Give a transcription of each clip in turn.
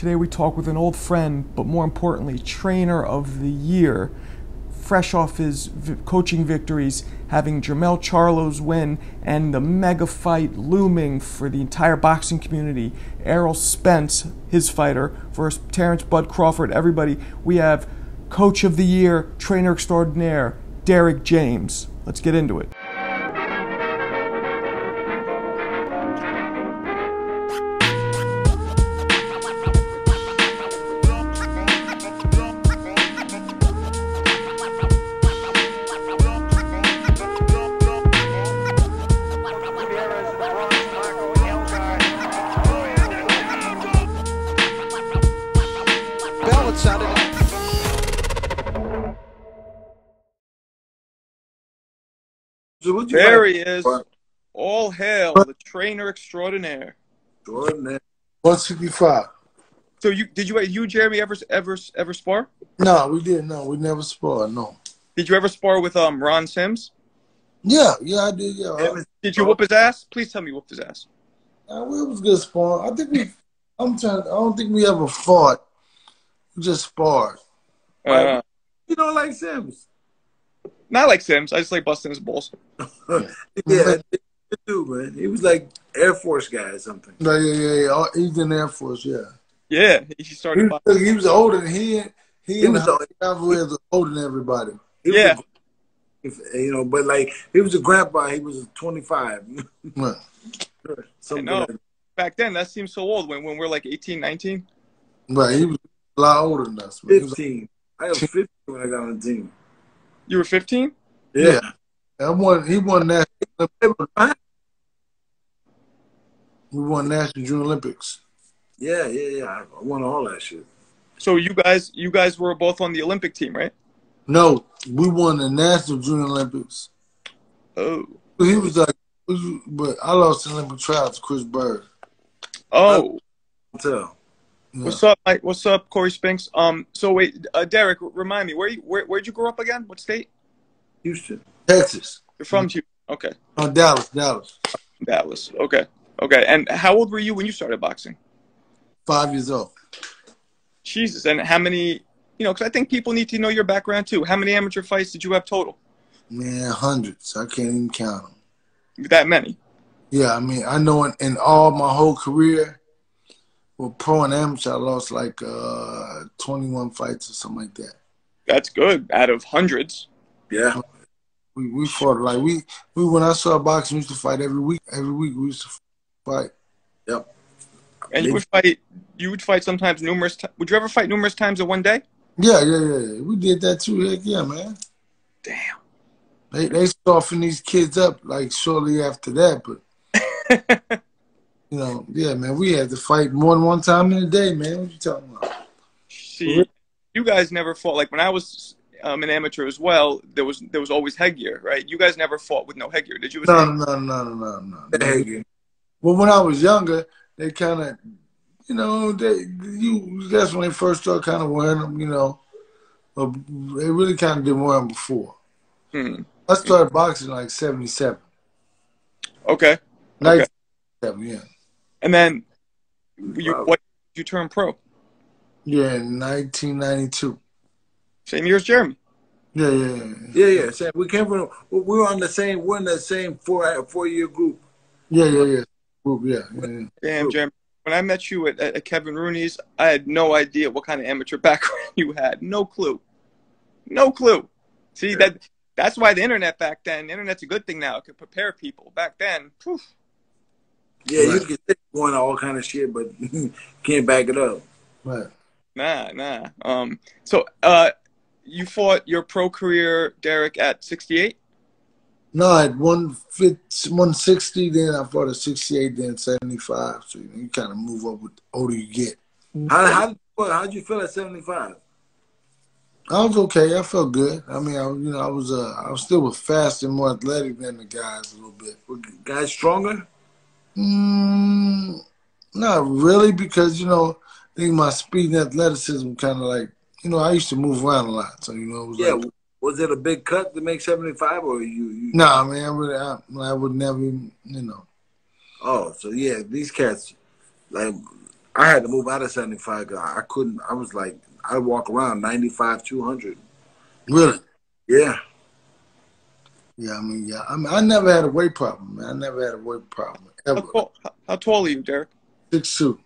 Today we talk with an old friend, but more importantly, trainer of the year, fresh off his v- coaching victories, having Jermell Charlo's win and the mega fight looming for the entire boxing community. Errol Spence, his fighter, versus Terence Bud Crawford. Everybody, we have coach of the year, trainer extraordinaire, Derrick James. Let's get into it. What you There like? he is. What? All hail the trainer extraordinaire. Jordan, man. 165. So you did you you Jeremy ever ever ever spar? No, we didn't. No, we never sparred. No. Did you ever spar with um Ron Sims? Yeah, yeah, I did. Yeah, Evans- Did you whoop his ass? Please tell me you whooped his ass. Uh, it was good sparring. I think we. I'm trying. I don't think we ever fought. We just sparred. Uh, You don't like Sims? Not like Sims. I just like busting his balls. Yeah, I do, man. He was like Air Force guy or something. No, yeah, yeah, yeah. Oh, He's in the Air Force. Yeah. Yeah, he He started. was, boxing. he was older than he. He, He was the Alvarez was older than everybody. He Yeah. a- if, you know, but like he was a grandpa. He was 25. Right. I know. like Back then, that seems so old. When when we're like 18, 19. Right. He was a lot older than us. man. He was- 15. I was 15 when I got on the team. You were 15. Yeah. I won. He won national. Yeah, We won national Junior Olympics. yeah, yeah. yeah. I won all that shit. So you guys you guys were both on the Olympic team, right? No, we won the national Junior Olympics. Oh. He was like, but I lost the Olympic trials to Chris Byrd. Oh. Tell. Yeah. What's up, Mike? What's up, Corey Spinks? Um. So wait, uh, Derrick, remind me where you where where'd you grow up again? What state? Houston. Texas. You're from Houston. Okay. Oh, Dallas, Dallas. Dallas. Okay. Okay. And how old were you when you started boxing? Five years old. Jesus. And how many? You know, because I think people need to know your background too. How many amateur fights did you have total? Man, hundreds. I can't even count them. That many. Yeah, I mean, I know in, in all my whole career, with pro and amateur, I lost like uh, 21 fights or something like that. That's good. Out of hundreds. Yeah. We we fought like we we when I saw boxing, we used to fight every week. Every week we used to fight. Yep. And you would fight. You would fight sometimes numerous. T- would you ever fight numerous times in one day? Yeah, yeah, yeah. yeah. We did that too. Heck yeah, man. Damn. They they softened these kids up like shortly after that, but you know, yeah, man, we had to fight more than one time in a day, man. What you talking about? See, you guys never fought. Like when I was um, an amateur as well, there was there was always headgear, right? You guys never fought with no headgear, did you? No, no, no, no, no, no. Hey, Well, when I was younger, they kind of, you know, they you that's when they first started kind of wearing them, you know. But they really kind of didn't wear them before. Hmm. I started boxing like '77, Okay. '97, yeah, And then you Wow. what did you turn pro? yeah, in 1992. Same year as Jeremy. Yeah, yeah, yeah. Yeah, yeah. Sam, we came from. We were on the same. We're in the same four four year group. Yeah, yeah, yeah. Group, yeah, yeah, yeah. Damn, True. Jeremy. When I met you at, at Kevin Rooney's, I had no idea what kind of amateur background you had. No clue. No clue. See that that's why the internet back then, the internet's a good thing now. It can prepare people. Back then, phew, Yeah, you Right. can say going all kind of shit, but can't back it up. Right. nah, nah. Um so uh you fought your pro career, Derrick, at sixty eight? No, at 150 160, then I fought at 68, then 75. So you, you kind of move up with the older you get. How how how'd you feel at seventy five? I was okay. I felt good. I mean, I, you know, I was uh, I was still was faster and more athletic than the guys a little bit. Guys stronger? Mm, not really, because you know, I think my speed and athleticism kind of like, you know, I used to move around a lot, so you know, it was Yeah. like, Was it a big cut to make seventy five, or you? you nah, man, I, really, I, I would never, even, you know, Oh, so yeah, these cats, like, I had to move out of 75 because I couldn't. I was like, I walk around 95, 200. Really? Yeah. Yeah, I mean, yeah. I mean, I never had a weight problem, man. I never had a weight problem How tall, how, how tall are you, Derrick? Six two.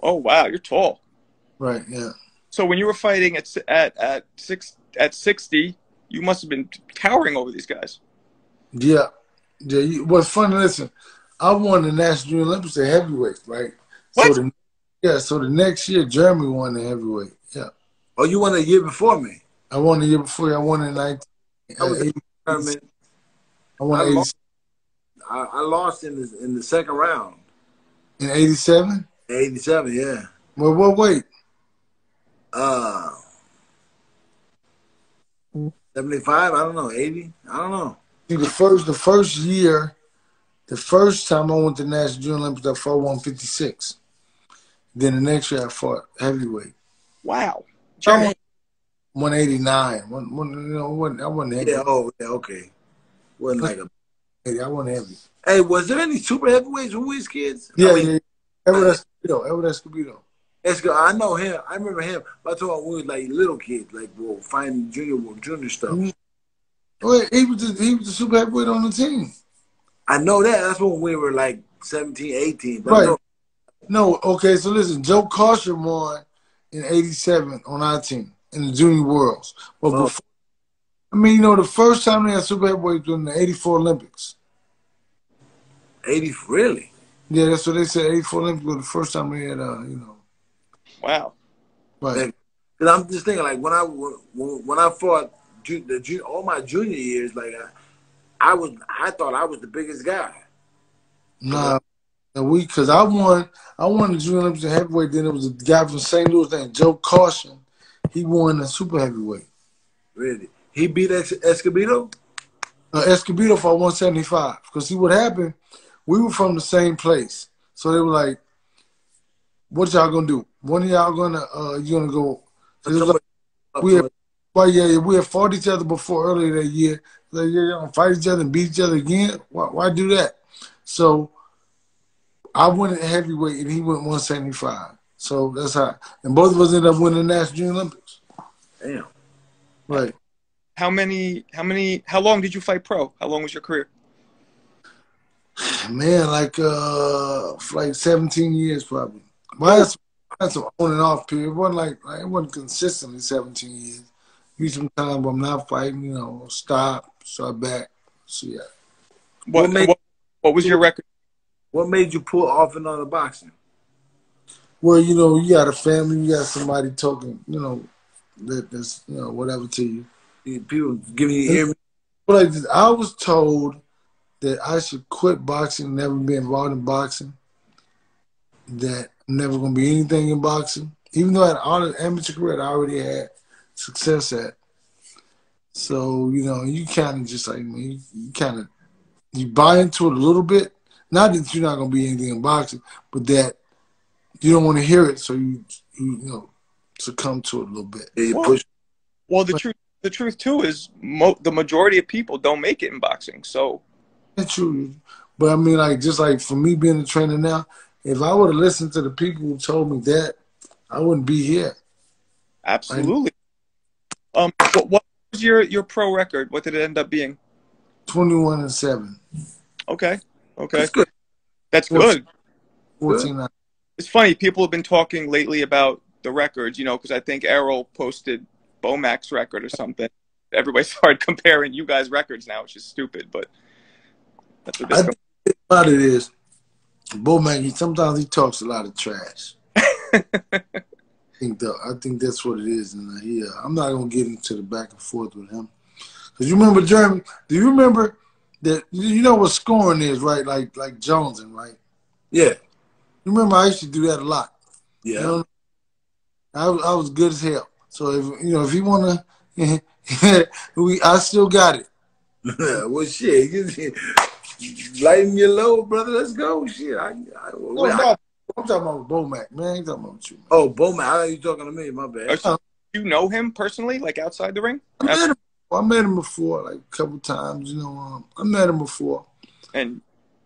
Oh wow, you're tall. Right. Yeah. So when you were fighting at at at six at sixty, you must have been towering over these guys. Yeah. Yeah. You, what's funny? Listen, I won the National Junior Olympics at heavyweight, right? What? So the, yeah. So the next year, Jeremy won the heavyweight. Yeah. Oh, you won a year before me. I won the year before. I won in 19. I was uh, a 80 tournament. I won I in 80 lost. I, I lost in the in the second round. in 87. 87, yeah. Well, what weight? Uh, 75, I don't know, 80, I don't know. See, the first the first year, the first time I went to the National Junior Olympics, I fought 156. Then the next year, I fought heavyweight. Wow. I Jeremy, won 189. One, one, you know, I wasn't, I wasn't heavy. Yeah, oh, yeah, okay. Wasn't like a. I wasn't heavy. Hey, was there any super heavyweights when we was kids? Yeah, I mean, yeah. Edward Escobedo. Edward Escobedo. I know him. I remember him. But I told him we was like little kids, like well, fighting junior junior stuff. Mhm. Well, he was the, he was the super heavyweight on the team. I know that. That's when we were like 17, 18. But Right. No, okay, so listen, Joe Caution won in 87 on our team in the Junior Worlds. But Oh. before, I mean, you know, the first time they had super heavyweight was in the 84 Olympics. 80, really? Yeah, that's what they said. 84 Olympics was the first time they had, uh, you know, wow. right. Because I'm just thinking, like when I when, when I fought the all my junior years, like I, I was, I thought I was the biggest guy. Nah, and we, because I won, I won the Junior Olympics in heavyweight. Then it was a guy from St. Louis named Joe Caution. He won the super heavyweight. Really, he beat Es- Escobedo. Uh, Escobedo for 175. Because see what happened, we were from the same place. So they were like, what y'all gonna do? One of y'all gonna, uh, you gonna go. So it was like, we had, well, yeah, we had fought each other before earlier that year. Like, yeah, y'all gonna fight each other and beat each other again? Why, why do that? So I went at heavyweight and he went 175. So that's how, and both of us ended up winning the National Junior Olympics. Damn. Right. How many? How many? How long did you fight pro? How long was your career? Man, like uh, like 17 years probably. Well, I had some, I had some on and off period. It wasn't like, like it wasn't consistently 17 years. Time where I'm not fighting, you know, stop, start back. So yeah. What? What made- what, what was your record? What made you pull off and on the boxing? Well, you know, you got a family, you got somebody talking, you know, that that's you know whatever to you. People giving you ear. But like I was told that I should quit boxing, never be involved in boxing. That I'm never gonna be anything in boxing, even though I had all the amateur career that I already had success at. So you know, you kind of just like me, you, you kind of you buy into it a little bit. Not that you're not gonna be anything in boxing, but that you don't want to hear it, so you you, you know succumb to it a little bit. You Well- push. Well, the truth, the truth too is, mo- the majority of people don't make it in boxing. So That's true. But I mean, like, just like for me being a trainer now, if I would have listened to the people who told me that, I wouldn't be here. absolutely. Um, what, what was your your pro record? What did it end up being? 21 and 7, Okay, okay, That's good. that's good. 14 and It's funny. People have been talking lately about the records, you know, because I think Errol posted Bomac's record or something. Everybody started comparing you guys' records now, which is stupid, but that's what this think about it is, Bo Mac, he, sometimes he talks a lot of trash. I think the, I think that's what it is, and he, uh, I'm not gonna get into the back and forth with him. Cause you remember Jeremy? Do you remember that? You know what scoring is, right? Like like Jonesing, right? Yeah. You remember I used to do that a lot. You Yeah. know, I was I was good as hell. So if you know if you wanna, we I still got it. well, shit. Lighten your load, brother. Let's go. Shit. I, I, No, I- no, I'm talking about Bo Mac, man. I ain't talking about you. Man. oh, Bowman. I thought you talking to me. My bad. Are you know him personally, like outside the ring? I met him. I met him before, like a couple times. You know, um, I met him before, And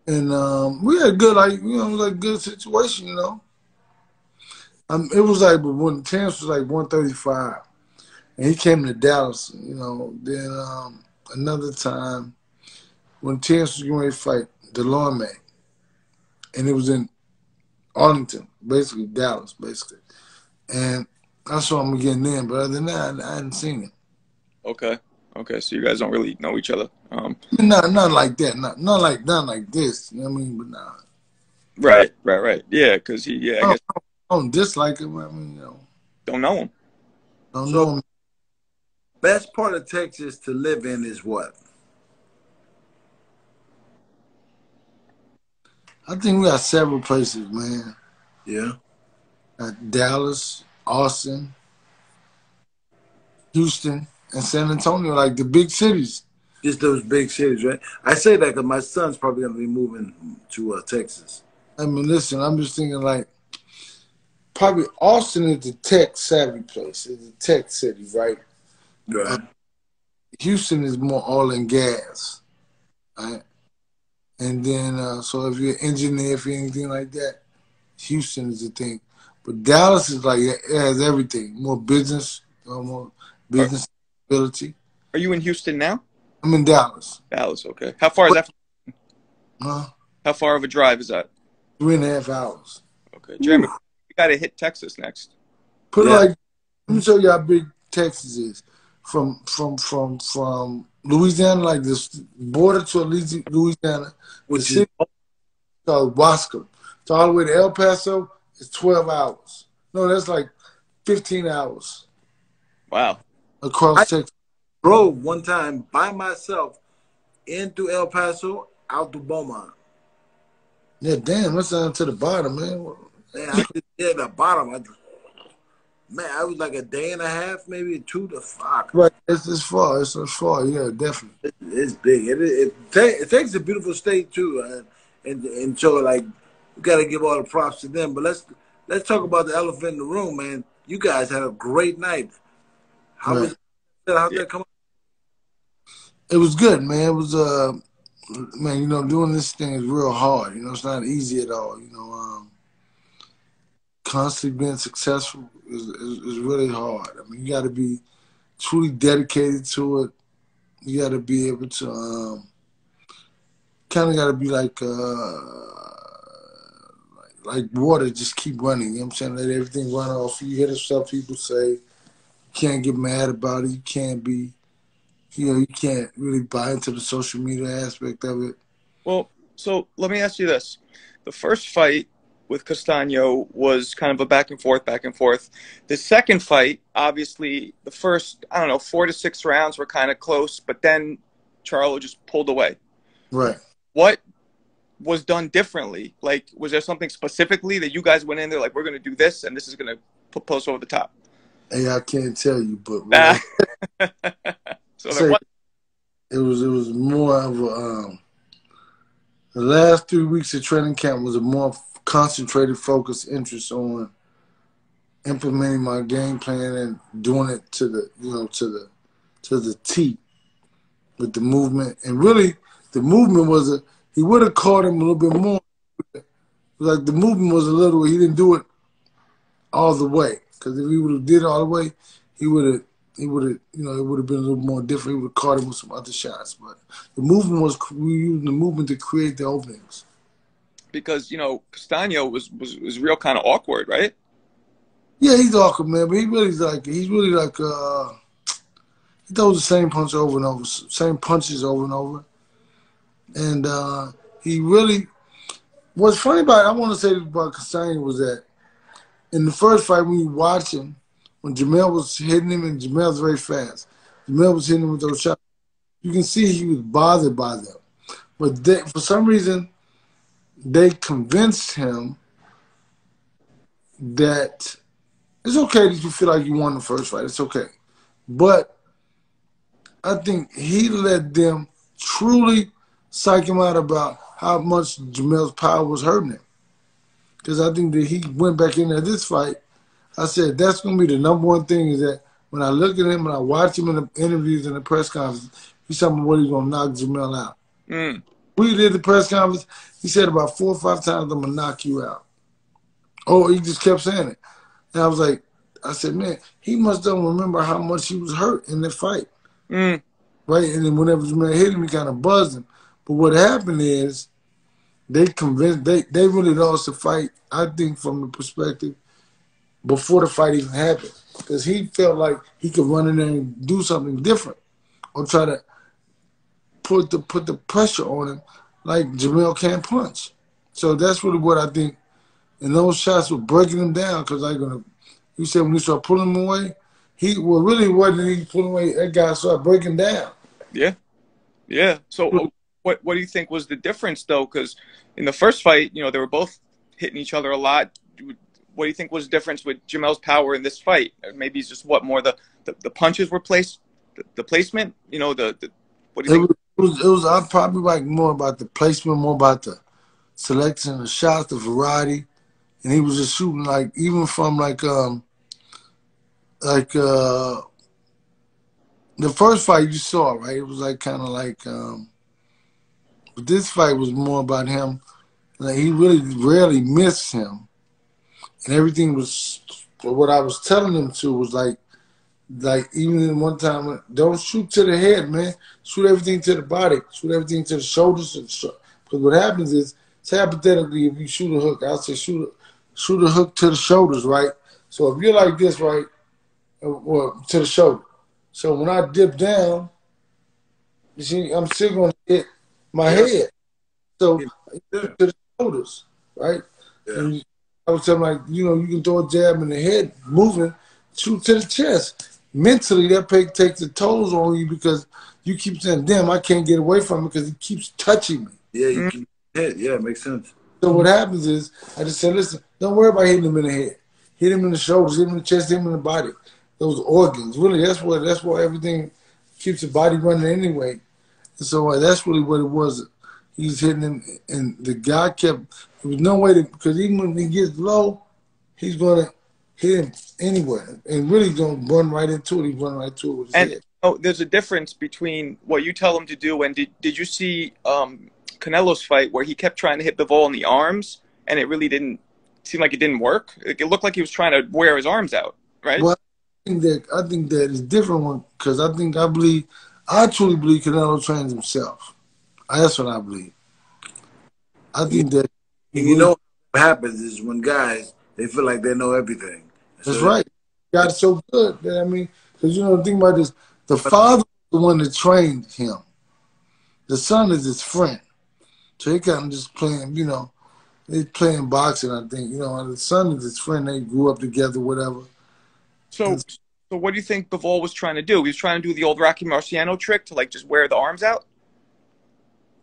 and um, we had a good, like you know, like good situation. You know, Um, it was like, when Terence was like 135, and he came to Dallas, you know. Then um, another time when Terence was going to fight Dulorme, and it was in Arlington, basically Dallas, basically. And I saw him again then, but other than that, I, I hadn't seen him. Okay. Okay. So you guys don't really know each other. Um, Not, not like that. Not, not like, not like this. You know what I mean? But nah, right. Right. Right. Yeah. Because he. Yeah. I I guess don't, I don't dislike him. I mean, you know, don't know him. don't So- know him. Best part of Texas to live in is what? I think we got several places, man. Yeah. Uh, Dallas, Austin, Houston, and San Antonio, like the big cities. Just those big cities, right? I say that because my son's probably going to be moving to uh, Texas. I mean, listen, I'm just thinking like probably Austin is the tech savvy place, it's a tech city, right? Right. Houston is more oil and gas, right? And then, uh, so if you're an engineer, if you're anything like that, Houston is the thing. But Dallas is like it has everything, more business, uh, more business ability. Are you in Houston now? I'm in Dallas. Dallas. Okay. How far is that? From- Huh? How far of a drive is that? Three and a half hours. Okay. Jeremy, you got to hit Texas next. Put Yeah. it like, let me show you how big Texas is. From from from from Louisiana, like this border to Louisiana, Which the is called Waskom. So all the way to El Paso is 12 hours. No, that's like 15 hours Wow. across I- Texas. drove one time by myself into El Paso, out to Beaumont. Yeah, damn, that's down to the bottom, man. Man, I just hit the bottom. I, man, I was like a day and a half, maybe two to five. Right, it's as far, it's as far, yeah, definitely. It, it's big. It, it, it, takes a beautiful state too, uh, and and so like we got to give all the props to them. But let's let's talk about the elephant in the room, man. You guys had a great night. How was how did that come? It was good, man. It was, uh, man, you know, doing this thing is real hard. You know, it's not easy at all. You know, um, constantly being successful is, is, is really hard. I mean, you got to be truly dedicated to it. You got to be able to, um, kind of got to be like, uh, like, like water, just keep running. You know what I'm saying? Let everything run off. You hear the stuff people say. You can't get mad about it. You can't be, you know, you can't really buy into the social media aspect of it. Well, so let me ask you this: the first fight with Castano was kind of a back and forth, back and forth. The second fight, obviously, the first I don't know four to six rounds were kind of close, but then Charlo just pulled away. Right. What was done differently? Like, was there something specifically that you guys went in there like, we're going to do this, and this is going to put post over the top? Hey, I can't tell you, but so Say- was, it was it was more of a um, the last three weeks of training camp was a more concentrated, focused interest on implementing my game plan and doing it to the you know to the to the T with the movement and really the movement was a he would have caught him a little bit more like the movement was a little he didn't do it all the way because if he would have did it all the way he would have he would have, you know, it would have been a little more different. He would have caught him with some other shots, but the movement was we used the movement to create the openings. Because you know Castano was was, was real kind of awkward, right? Yeah, he's awkward, man, but he really's like he's really like uh he throws the same punch over and over, same punches over and over, and uh he really. What's funny about I want to say about Castano was that in the first fight when you watch him, when Jermell was hitting him and Jermell's very fast, Jermell was hitting him with those shots. You can see he was bothered by them, but for some reason they convinced him that it's okay that you feel like you won the first fight. It's okay. But I think he let them truly psych him out about how much Jermell's power was hurting him. Because I think that he went back in there this fight. I said, that's going to be the number one thing is that when I look at him and I watch him in the interviews and the press conference, he's talking about what he's going to knock Jermell out. Mm. We did the press conference. He said about four or five times, I'm to knock you out. Oh, he just kept saying it. And I was like, I said, man, he must don't remember how much he was hurt in the fight, Mm. right? And then whenever Jermell hit him, he kind of buzzed him. But what happened is they convinced they they really lost the fight. I think from the perspective before the fight even happened, because he felt like he could run in there and do something different, or try to put the put the pressure on him like Jermell can't punch. So that's really what I think. And those shots were breaking him down because I gonna. You said when he started pulling him away, he well really wasn't he pulling away. That guy started breaking down. Yeah, yeah. So uh, what what do you think was the difference though? Because in the first fight, you know, they were both hitting each other a lot. What do you think was the difference with Jermell's power in this fight? Maybe it's just what more the the, the punches were placed, the, the placement. You know, the, the what do you It think? It was, it was I probably like more about the placement, more about the selection of shots, the variety, and he was just shooting like even from like um like uh the first fight you saw right. It was like kind of like um but this fight was more about him. Like he really rarely missed him, and everything was what I was telling him to was like like even in one time, don't shoot to the head, man. Shoot everything to the body. Shoot everything to the shoulders. Because what happens is, say hypothetically, if you shoot a hook, I'll say shoot a, shoot a hook to the shoulders, right? So if you're like this, right, uh, well, to the shoulder. So when I dip down, you see, I'm still going to hit my head. So Yeah. to the shoulders, right? Yeah. And I was telling like, you know, you can throw a jab in the head, moving, shoot to the chest. Mentally, that pay, takes the tolls on you because you keep saying, "Damn, I can't get away from it because he keeps touching me." Yeah, you can hit. Yeah, makes sense. So what happens is, I just said, "Listen, don't worry about hitting him in the head. Hit him in the shoulders, hit him in the chest, hit him in the body. Those organs, really, that's what that's why everything keeps the body running anyway." And so uh, that's really what it was. He's hitting him, and the guy kept. There was no way to because even when he gets low, he's gonna hit him anywhere, and really gonna run right into it. He run right to it with his And head. oh, there's a difference between what you tell him to do and did did you see um, Canelo's fight where he kept trying to hit Bivol in the arms and it really didn't seem like it didn't work. It, it looked like he was trying to wear his arms out, right? Well, I think that I think that is different one because I think I believe I truly believe Canelo trains himself. That's what I believe. I think that you know what happens is when guys they feel like they know everything. that's So- right. God so good. That, I mean, because you know, think about this: the father was the one that trained him. The son is his friend, so he kind of just playing. You know, they playing boxing. I think you know, and the son is his friend. They grew up together, whatever. So so what do you think Bivol was trying to do? He was trying to do the old Rocky Marciano trick to like just wear the arms out.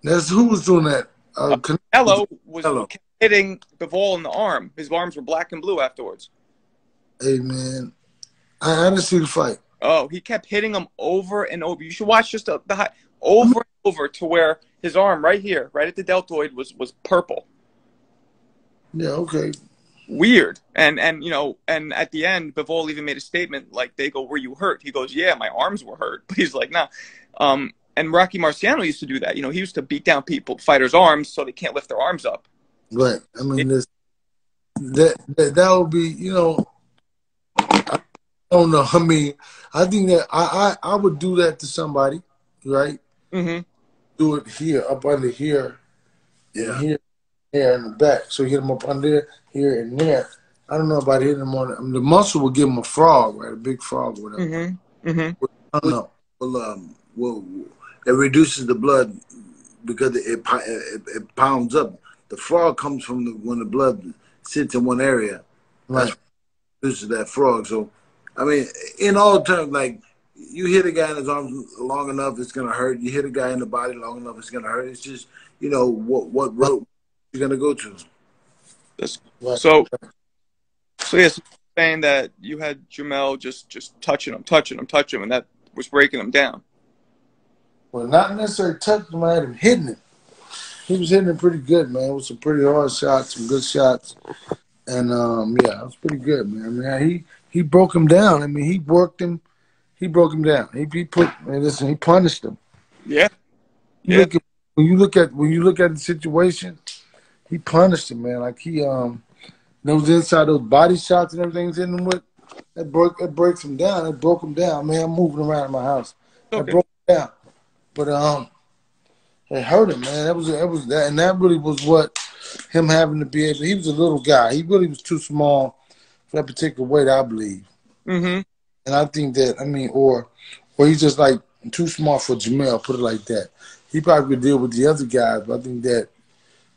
That's who was doing that. Uh, Can- Canelo was Canelo. Hitting Bivol in the arm. His arms were black and blue afterwards. hey man, I, I didn't see the fight. Oh, he kept hitting him over and over. You should watch just the, the high, over and over to where his arm right here, right at the deltoid, was was purple. Yeah, okay. Weird. And and you know, and at the end, Bivol even made a statement like, "They go, were you hurt?" He goes, "Yeah, my arms were hurt." But he's like, "Nah." Um, and Rocky Marciano used to do that. You know, he used to beat down people, fighters' arms, so they can't lift their arms up. Right. I mean, this, that, that that would be, you know, I don't know. I mean, I think that I, I, I would do that to somebody, right? hmm Do it here, up under here, Yeah. here, here in the back. So hit them up under there, here, and there. I don't know about hitting them on I mean, the muscle will give them a frog, right? A big frog, or whatever. hmm hmm I don't know. Well, um, well, it reduces the blood because it, it, it, it pounds up. The frog comes from the, when the blood sits in one area. Right. is that frog. So, I mean, in all terms, like you hit a guy in his arms long enough, it's gonna hurt. You hit a guy in the body long enough, it's gonna hurt. It's just you know what what road you're gonna go to. right. So, so yes, saying that you had Jermell just just touching him, touching him, touching him, and that was breaking him down. Well, not necessarily touching him, I had him hitting him. He was hitting it pretty good, man. It was some pretty hard shots, some good shots. And um, yeah, it was pretty good, man. I mean, he he broke him down. I mean, he worked him. He broke him down. He, he put man, listen. He punished him. Yeah, You Yeah. look at, when you look at when you look at the situation, he punished him, man. Like he um, those inside those body shots and everything's in them with, that broke it breaks them down. It broke him down. Man, I'm moving around in my house. It Okay. broke them down. But um, it hurt him, man. That was it was that, and that really was what him having to be able. He was a little guy. He really was too small for that particular weight, I believe. Mm-hmm. And I think that I mean, or or he's just like too small for Jermell. Put it like that. He probably could deal with the other guys, but I think that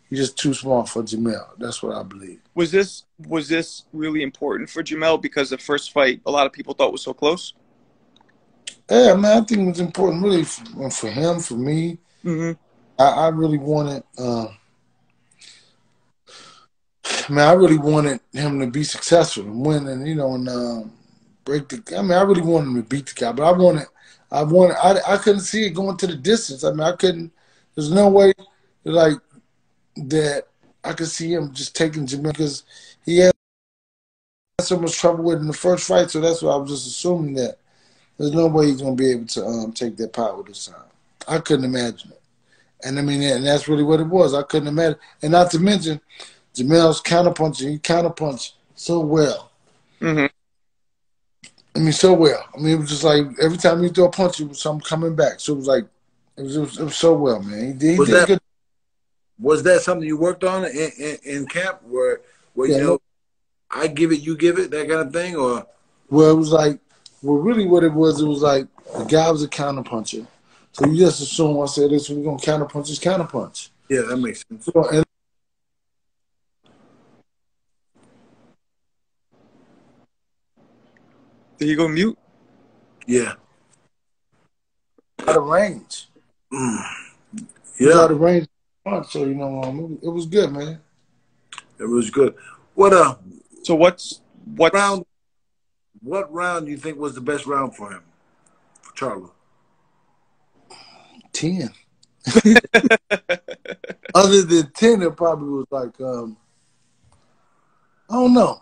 he's just too small for Jermell. That's what I believe. Was this was this really important for Jermell because the first fight a lot of people thought was so close? Yeah, man, I think it was important really for, for him, for me. Mm-hmm. I, I really wanted, uh, man, I really wanted him to be successful and win, and you know, and um, break the. I mean, I really wanted him to beat the guy, but I wanted, I wanted, I, I couldn't see it going to the distance. I mean, I couldn't. There's no way, like that, I could see him just taking Jermell because he had so much trouble with in the first fight. So that's why I was just assuming that there's no way he's gonna be able to um, take that power this time. I couldn't imagine it. And I mean, and that's really what it was. I couldn't imagine. And not to mention, Jermell's counterpunching. He counterpunched so well. Mm-hmm. I mean, so well. I mean, it was just like every time he threw a punch, it was something coming back. So it was like, it was, it was, it was so well, man. He, he Was did that- good. Was that something you worked on in, in, in camp where, where Yeah. you know, I give it, you give it, that kind of thing? Or, Well, it was like, well, really what it was, it was like the guy was a counterpuncher. So you just assume I said this, we're going to counterpunch his counterpunch. yeah, that makes sense. So, and Did he go mute? Yeah. out of range. Mm. Yeah, out of range. So, you know, um, it was good, man. it was good. What uh, So what's what round? What round do you think was the best round for him, for Charlo? 10. Other than 10, it probably was like, um, I don't know.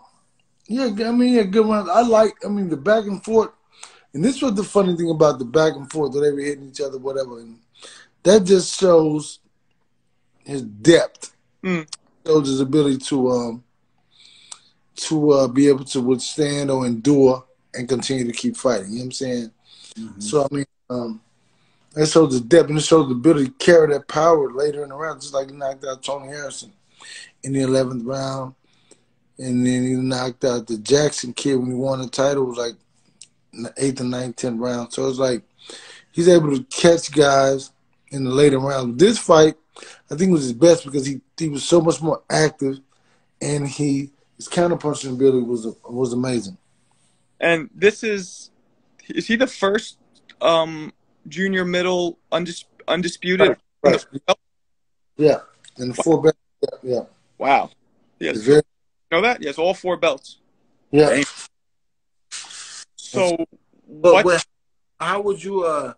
Yeah, I mean, yeah, good one. I like, I mean, the back and forth. And this was the funny thing about the back and forth that they were hitting each other, whatever. And that just shows his depth, Mm. shows his ability to um to uh, be able to withstand or endure and continue to keep fighting. You know what I'm saying? So I mean, um, that shows the depth and it shows the ability to carry that power later in the round, just like he knocked out Tony Harrison in the eleventh round, and then he knocked out the Jackson kid when he won the title. It was like in the eighth and ninth, tenth round. So it's like he's able to catch guys in the later rounds. This fight, I think, was his best because he he was so much more active, and he his counterpunching ability was was amazing. and this is is he the first um junior middle undis, undisputed? Right. Yeah, and the four belts. Yeah, yeah. Wow. Yes. It's very, know that? Yes, all four belts. yeah. Damn. So But, what but how would you? uh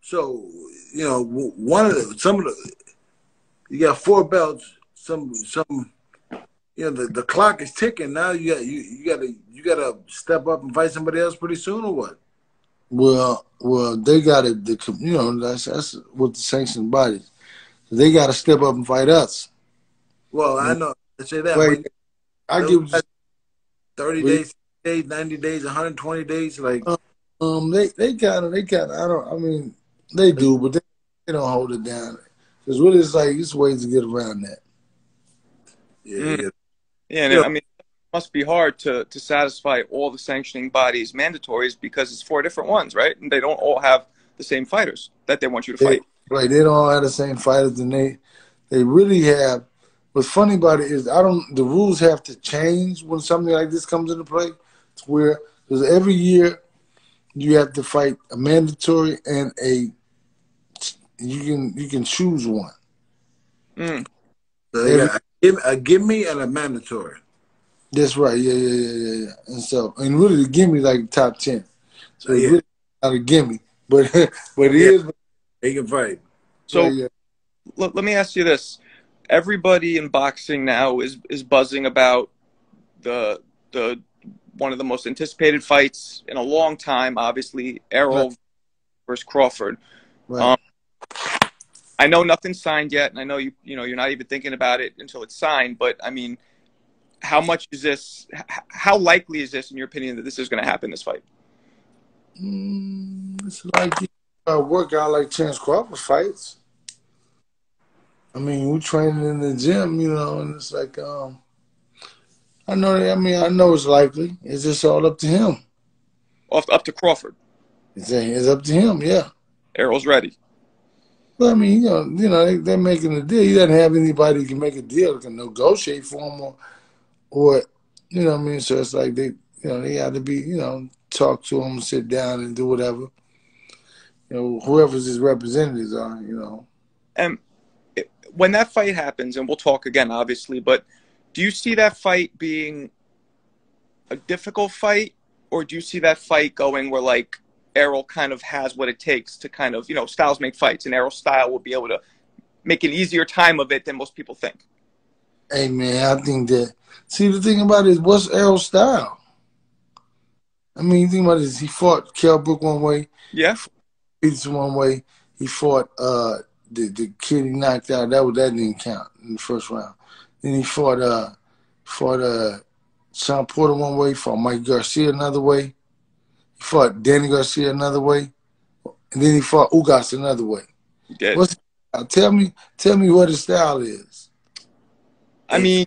So you know, one of the some of the you got four belts. Some some you know the, the clock is ticking now. You got you you got to you got to step up and fight somebody else pretty soon or what? Well, well, they got to, the, you know, that's that's with the sanctioned bodies. They got to step up and fight us. Well, I know. I say that. Wait, but I give you, thirty Wait. days, days, ninety days, one hundred twenty days. Like um, they they kind of, they kind of, I don't, I mean, they do, but they, they don't hold it down. Because what it's like, it's ways to get around that. yeah, yeah. yeah, and Yeah. I mean it must be hard to to satisfy all the sanctioning bodies mandatories because it's four different ones, right? And they don't all have the same fighters that they want you to They, fight. right, they don't all have the same fighters, and they they really have. What's funny about it is I don't. The rules have to change when something like this comes into play. To where because every year you have to fight a mandatory and a you can you can choose one. Mm. So they got a give, a give me and a mandatory. That's right. Yeah, yeah, yeah, yeah, yeah. And so and really the gimme like top ten. So Yeah. really not a gimme, but but it Yeah. is. They can fight. So yeah, let, let me ask you this: Everybody in boxing now is is buzzing about the the one of the most anticipated fights in a long time. Obviously, Errol versus Crawford. right. Um, I know nothing's signed yet, and I know you you know you're not even thinking about it until it's signed. But I mean, how much is this? How likely is this, in your opinion, that this is going to happen this fight? Mm, it's like you uh, work out like Chance Crawford fights. I mean, we're training in the gym, you know, and it's like, um, I know. I mean, I know it's likely. It's just all up to him. Off up to Crawford. It's, it's up to him. Yeah. Errol's ready. But I mean, you know, you know, they, they're making a deal. He doesn't have anybody who can make a deal, that can negotiate for him, or, or, you know, what I mean. So it's like they, you know, they have to be, you know, talk to them, sit down, and do whatever. You know, whoever's his representatives are, you know. And when that fight happens, and we'll talk again, obviously, but do you see that fight being a difficult fight, or do you see that fight going where like Errol kind of has what it takes to kind of, you know, styles make fights, and Errol style will be able to make an easier time of it than most people think. Hey man, I think that. See, the thing about it is, what's Errol's style? I mean, you think about this. He fought Kell Brook one way, Yeah, Peterson one way. He fought uh the the kid he knocked out. That was that didn't count in the first round. Then he fought uh fought uh Shawn Porter one way. Fought Mike Garcia another way. He fought Danny Garcia another way, and then he fought Ugas another way. What's tell me? Tell me what his style is. I mean,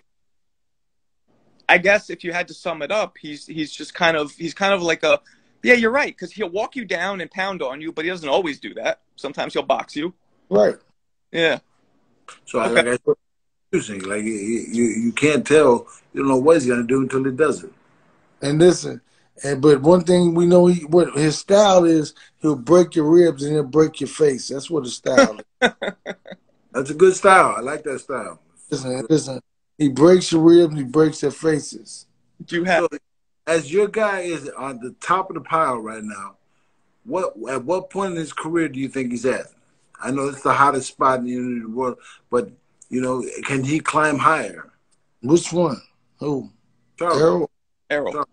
I guess if you had to sum it up, he's he's just kind of he's kind of like a yeah, you're right because he'll walk you down and pound on you, but he doesn't always do that. Sometimes he'll box you. Right. Yeah, So Okay. like I said, using like you, you you can't tell. You don't know what he's gonna do until he does it. And listen, and but one thing we know he what his style is, he'll break your ribs and he'll break your face. That's what his style is. That's a good style. I like that style. Listen, listen. He breaks your ribs, he breaks their faces. do you have? So, as your guy is on the top of the pile right now, what at what point in his career do you think he's at? I know it's the hottest spot in the world, but you know, can he climb higher? Which one? Who? Charles, Errol? Errol.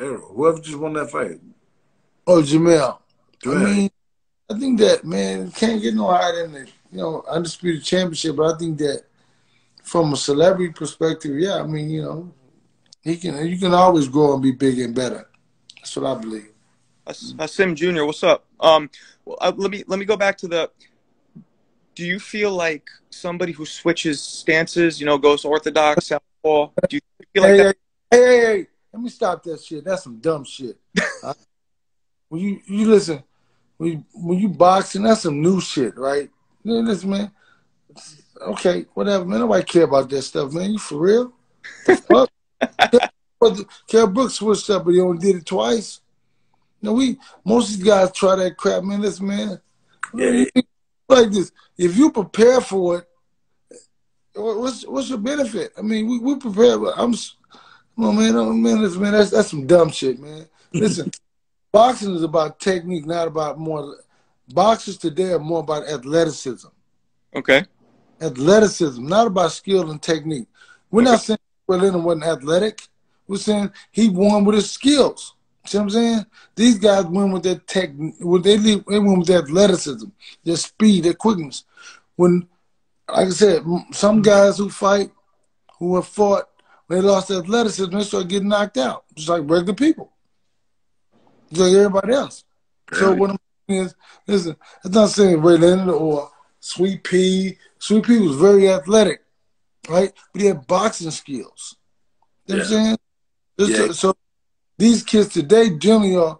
Errol, whoever just won that fight. Oh, Jermell. I Jermell. mean, I think that man can't get no higher than the you know undisputed championship. But I think that from a celebrity perspective, yeah, I mean, you know, he can. You can always grow and be bigger and better. That's what I believe. Hasim Jr., what's up? Um, well, uh, let me let me go back to the. Do you feel like somebody who switches stances, you know, goes orthodox, southpaw? Do you feel like hey, that? hey, hey, hey, let me stop that shit. That's some dumb shit. Huh? when you you listen, when you, when you boxing, that's some new shit, right? You know, listen, man. Okay, whatever, man. Nobody care about that stuff, man. You for real? The fuck? Kell Brooks switched up, but he only did it twice. No, we most of these guys try that crap, man. Listen, man. Yeah. Like this, if you prepare for it, what's what's your benefit? I mean, we we prepare. but I'm, come on, man, oh, man, listen, man, that's that's some dumb shit, man. Listen, boxing is about technique, not about more. Boxers today are more about athleticism, Okay. Athleticism, not about skill and technique. We're not saying Berlin wasn't athletic. We're saying he won with his skills. See what I'm saying? These guys win with their tech, with they, leave- they win with their athleticism, their speed, their quickness. When, like I said, some guys who fight, who have fought, when they lost their athleticism, they start getting knocked out, just like regular people, just like everybody else. So what I'm saying is, listen, it's not saying Ray Leonard or Sweet Pea. Sweet Pea was very athletic, right? But he had boxing skills. You know what I'm saying? Yeah. So these kids today generally are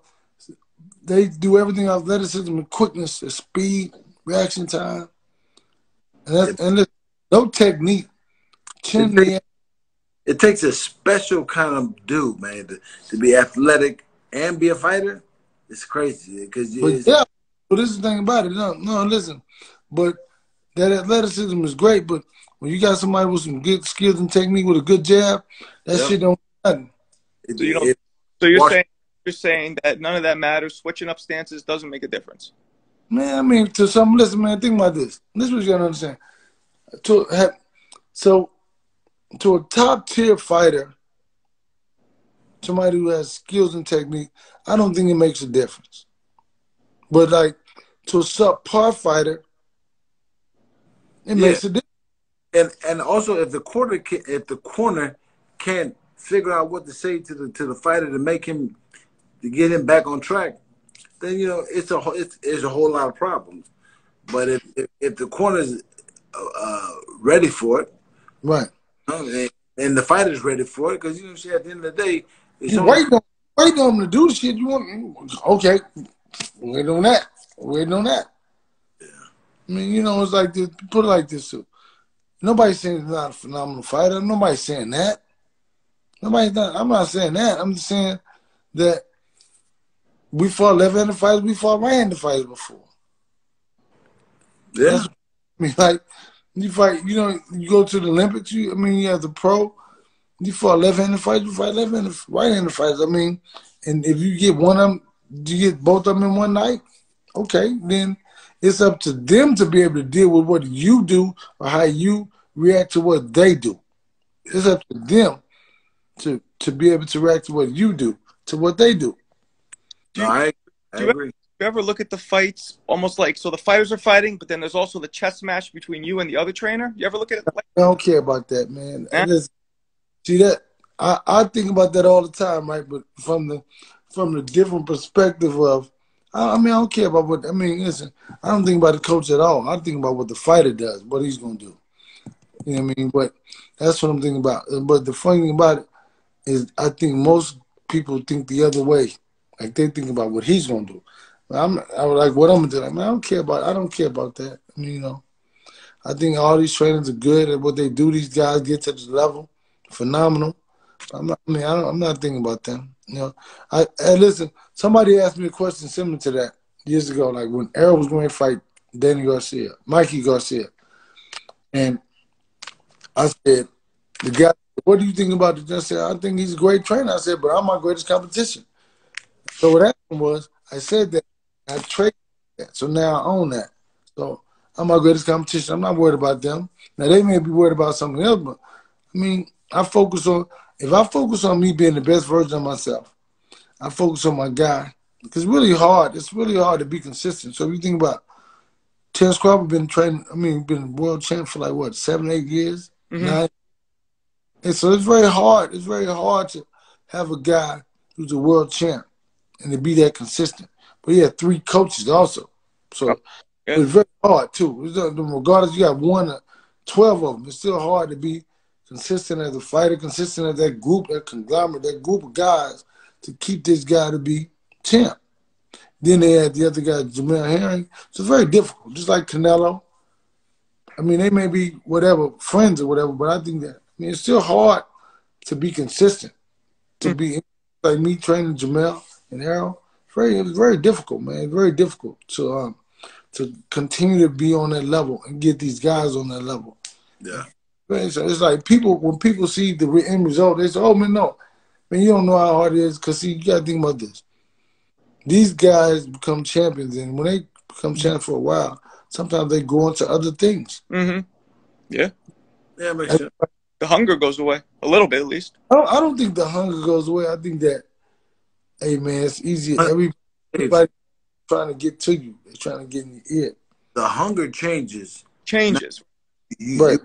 they do everything athleticism and quickness, and speed, reaction time, and that's and there's no technique. Chin It takes- It takes a special kind of dude, man, to, to be athletic and be a fighter. It's crazy because yeah, but this is the thing about it. No, no, listen. But that athleticism is great, but when you got somebody with some good skills and technique with a good jab, that Yep. shit don't mean nothing. So you don't- So you're saying you're saying that none of that matters. Switching up stances doesn't make a difference. Man, I mean, to some, listen, man, think about this. This is what you gotta understand. To have, so, to a top tier fighter, somebody who has skills and technique, I don't think it makes a difference. But like to a subpar fighter, it makes a difference. and and also if the corner ca- if the corner can't figure out what to say to the to the fighter to make him to get him back on track, then you know it's a whole- it's, it's a whole lot of problems. But if if, if the corner's uh, uh, ready for it, Right. you know, and, and the fighter's ready for it, because you know, see, at the end of the day, it's You waiting on, waiting on him to do the shit you want. Okay, waiting on that. Waiting on that. I mean, you know, it's like this. Put it like this too. Nobody's saying he's not a phenomenal fighter. Nobody's saying that. Nobody's not. I'm not saying that. I'm just saying that we fought left-handed fighters. We fought right-handed fighters before. yeah. I mean, like you fight. You know, you go to the Olympics. You, I mean, you have the pro. You fought left-handed fighters. You fight left-handed, right-handed fighters. I mean, and if you get one of them, you get both of them in one night. Okay, then it's up to them to be able to deal with what you do or how you react to what they do. It's up to them to to be able to react to what you do to what they do. No, I, I do you- agree. you ever look at the fights almost like so the fighters are fighting, but then there's also the chess match between you and the other trainer? You ever look at it like I don't care about that, man. I just- see that I, I think about that all the time, right? But from the from the different perspective of, I, I mean, I don't care about what I mean. Listen, I don't think about the coach at all. I think about what the fighter does, what he's gonna do. You know what I mean? But that's what I'm thinking about. But the funny thing about it is, I think most people think the other way. Like they think about what he's gonna do. I'm, I was like, what I'm gonna do? Like, man, I don't care about. I don't care about that. I mean, you know. I think all these trainers are good at what they do. These guys get to this level, phenomenal. I'm not, I mean, I I'm not thinking about them. You know, I, I listen. Somebody asked me a question similar to that years ago, like when Errol was going to fight Danny Garcia, Mikey Garcia, and I said, the guy, what do you think about it? I said, I think he's a great trainer. I said, but I'm my greatest competition. So what happened was, I said that I traded that, so now I own that. So I'm my greatest competition. I'm not worried about them. Now they may be worried about something else, but I mean, I focus on if I focus on me being the best version of myself, I focus on my guy. Because it's really hard. It's really hard to be consistent. So if you think about Terence Crawford been training, I mean, been world champ for like what, seven, eight years? Mhm. Nine. And so it's very hard. It's very hard to have a guy who's a world champ and to be that consistent. But he had three coaches also. So Yeah. it's very hard too. It's Regardless, you got one or 12 of them. It's still hard to be consistent as a fighter, consistent as that group, that conglomerate, that group of guys to keep this guy to be champ. Then they had the other guy, Jamel Herring. So it's very difficult, just like Canelo. I mean, they may be whatever, friends or whatever, but I think that, I mean, it's still hard to be consistent, to be like me training Jermell and Errol. Very, it was very difficult, man. Very difficult to um, to continue to be on that level and get these guys on that level. Yeah. Man, so it's like people when people see the re- end result, they say, "Oh man, no, man, you don't know how hard it is." Because see, you got to think about this. These guys become champions, and when they become champions for a while, sometimes they go into other things. Mm-hmm. Yeah, makes sense. The hunger goes away a little bit at least. I don't, I don't think the hunger goes away. I think that, hey man, it's easy. Every, everybody trying to get to you. They're trying to get in your ear. The hunger changes. Changes. You, Right.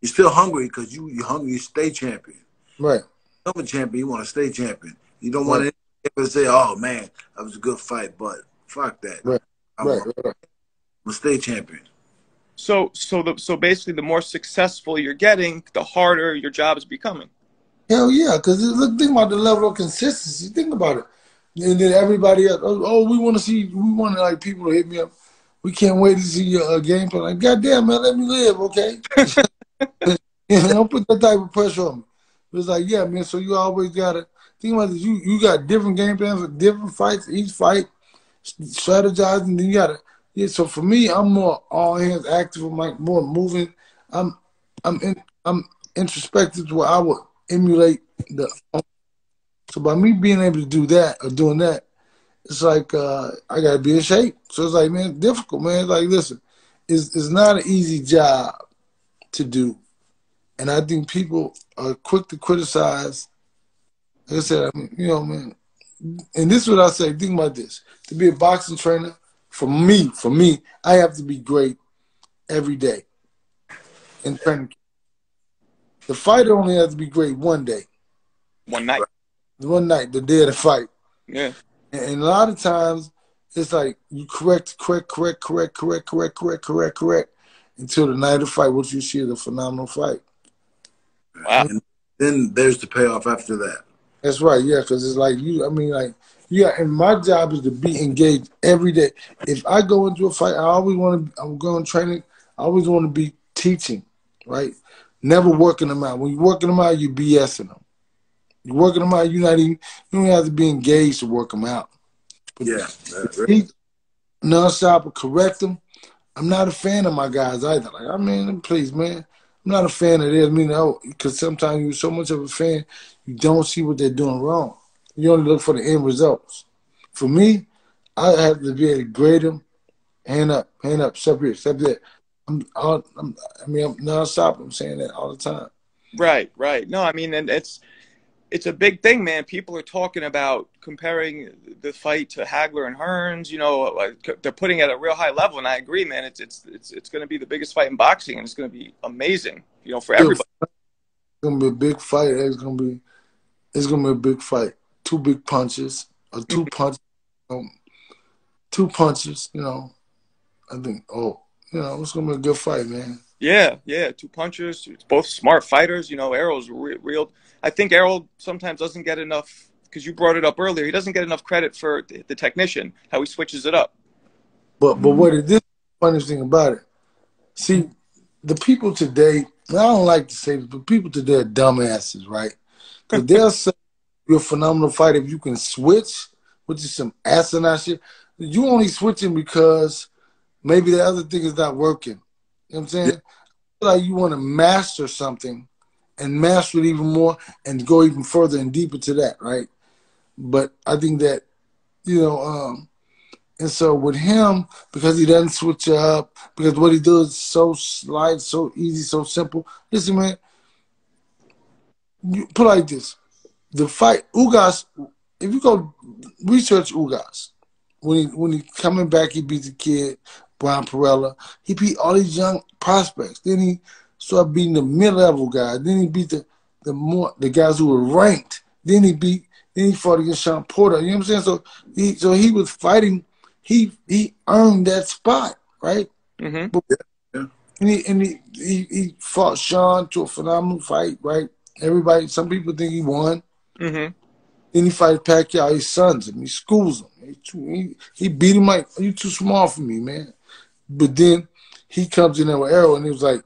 You're still hungry because you you hungry. You stay champion. Right. Become a champion. You want to stay champion. You don't want to say, "Oh man, that was a good fight," but fuck that. Right. I'm Right. gonna right. stay champion. So so the so basically the more successful you're getting, the harder your job is becoming. Hell yeah, because look, think about the level of consistency. Think about it, and then everybody else. Oh, oh, we want to see. We want like people to hit me up. We can't wait to see your uh, game plan. Like, goddamn man, let me live, okay? don't put that type of pressure on me. It's like, yeah, man. So you always gotta think about this. You you got different game plans for different fights. Each fight, strategizing. Then you gotta. Yeah. So for me, I'm more all hands active. I'm like more moving. I'm I'm in, I'm introspective to where I would emulate the. So by me being able to do that or doing that, it's like uh, I gotta be in shape. So it's like, man, difficult, man. Like, listen, it's it's not an easy job to do, and I think people are quick to criticize. Like I said, I mean, you know, man, and this is what I say. Think about this: to be a boxing trainer, for me, for me, I have to be great every day in training. The fighter only has to be great one day. one night. one night, the day of the fight. Yeah. And, and a lot of times, it's like you correct, correct, correct, correct, correct, correct, correct, correct, correct, until the night of the fight, what you see is a phenomenal fight. Wow. And then there's the payoff after that. That's right, yeah, because it's like you. I mean, like yeah, and my job is to be engaged every day. If I go into a fight, I always want to. I'm going training. I always want to be teaching, right? Never working them out. When you're working them out, you're BSing them. You're working them out. You're not even. You don't have to be engaged to work them out. Yeah. that's right. Teach nonstop or correct them. I'm not a fan of my guys either. Like I mean, please, man. I'm not a fan of this. I mean, because sometimes you're so much of a fan, you don't see what they're doing wrong. You only look for the end results. For me, I have to be able to grade them, hand up, hand up, step there. I'm, all, I'm I mean, I'm nonstop. I'm saying that all the time. Right, right. No, I mean, and it's it's a big thing, man. People are talking about comparing the fight to Hagler and Hearns. You know, like, they're putting it at a real high level, and I agree, man. It's it's it's it's going to be the biggest fight in boxing, and it's going to be amazing. You know, for everybody. It's gonna be a big fight. It's gonna be, it's gonna be a big fight. Two big punches, or two punches, um, two punches. You know, I think. Oh, you know, it's gonna be a good fight, man. Yeah, yeah, two punchers, both smart fighters. You know, Errol's re- real. I think Errol sometimes doesn't get enough because you brought it up earlier. He doesn't get enough credit for the, the technician, how he switches it up. But but what is this funny thing about it? See, the people today, I don't like to say this, but people today are dumbasses, right? Because they'll say you're a phenomenal fighter if you can switch, which is some asinine shit. You only switching because maybe the other thing is not working. You know what I'm saying? Like you want to master something and master it even more and go even further and deeper to that, right? But I think that, you know, um, and so with him, because he doesn't switch up, because what he does is so slight, so easy, so simple. Listen, man, you put it like this: the fight Ugas. If you go research Ugas, when he when he coming back, he beat the kid Bryant Perrella. He beat all these young prospects. Then he started beating the mid level guys. Then he beat the the more the guys who were ranked. Then he beat. Then he fought against Shawn Porter. You know what I'm saying? So he so he was fighting he he earned that spot, right? Mm-hmm. But, and he and he, he he fought Sean to a phenomenal fight, right? Everybody, some people think he won. Mm-hmm. Then he fights Pacquiao. He sons him. He schools him. He, he, he beat him like you too small for me, man. But then he comes in there with Errol, and he was like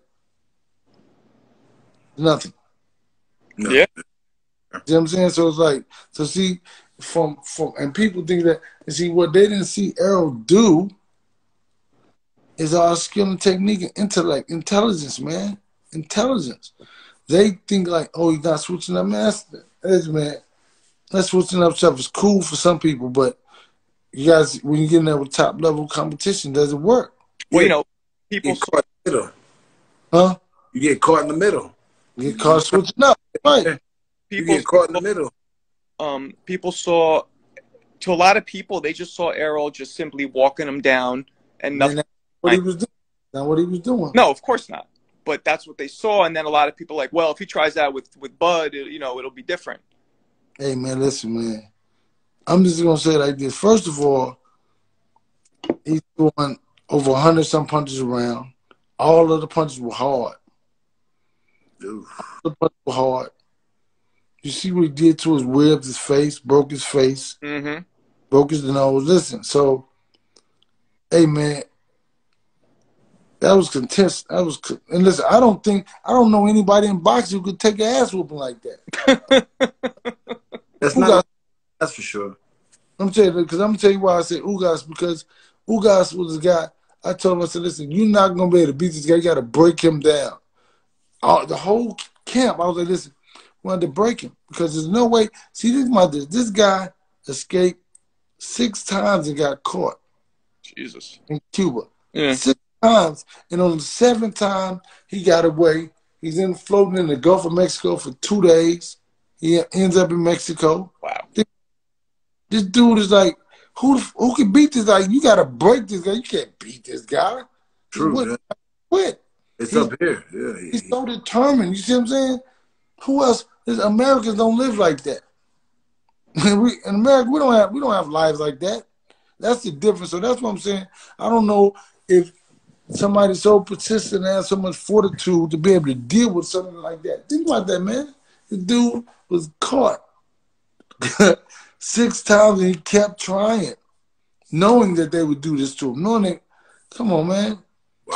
nothing. Yeah. You know what I'm saying? So it's like, so see, from from and people think that and see what they didn't see Errol do is our skill and technique and intellect, intelligence, man. Intelligence. They think like, oh, he's not switching up master. That's man. That switching up stuff is cool for some people, but you guys when you get in there with top level competition, does it work? Well, you Yeah. know, You people get caught in the middle. Huh? You get caught in the middle. You get caught switching up. Right. You get caught in the middle. um, people saw to a lot of people they just saw Errol just simply walking him down and nothing. And that's what he was doing. Not what he was doing. No, of course not. But that's what they saw, and then a lot of people like, well, if he tries that with with Bud, it, you know, it'll be different. Hey man, listen, man. I'm just gonna say it like this. First of all, he's throwing over hundred some punches around. All of the punches were hard. Dude. The punches were hard. You see what he did to his ribs, his face, broke his face, Mm-hmm. broke his nose. Listen, so, hey man, that was contest. That was, and listen, I don't think I don't know anybody in boxing who could take an ass whooping like that. That's Who not. That's for sure. I'm telling you because I'm gonna tell you why I said Ugas because Ugas was the guy. I told him I said, listen, you're not gonna be able to beat this guy. You got to break him down. All, the whole camp, I was like, listen, we wanted to break him because there's no way. See, this my this this guy escaped six times and got caught Jesus. in Cuba. Yeah. Six times, and on the seventh time he got away. He's in floating in the Gulf of Mexico for two days. He ends up in Mexico. Wow. This dude is like, who who can beat this guy? You gotta break this guy. You can't beat this guy. True. quit. It's He's- up here. Yeah. He's so determined. You see what I'm saying? Who else? This, Americans don't live like that. we, in America, we don't have we don't have lives like that. That's the difference. So that's what I'm saying. I don't know if somebody's so persistent and has so much fortitude to be able to deal with something like that. Think about that, man. The dude was caught six times and he kept trying, knowing that they would do this to him. Knowing that, come on, man.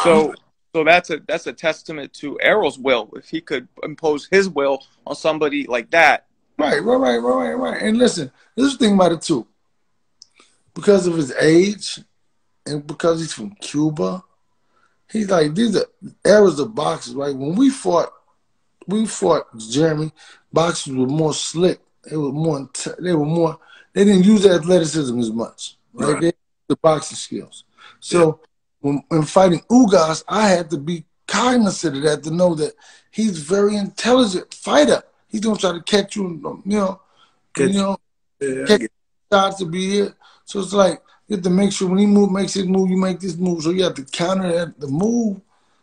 So so that's a that's a testament to Errol's will. If he could impose his will on somebody like that. Right, right, right, right, right. And listen, this is the thing about it too. Because of his age and because he's from Cuba, he's like these are eras of boxers, right? When we fought we fought Jeremy, boxers were more slick. They were more they were more they didn't use athleticism as much. Right? Right. They the boxing skills. So when, when fighting Ugas, I had to be cognizant of that to know that he's a very intelligent fighter. He's gonna try to catch you, you know, Catch- you know, Yeah, catch shots to be here. So it's like you have to make sure when he move, makes his move, you make this move. So you have to counter that, the move,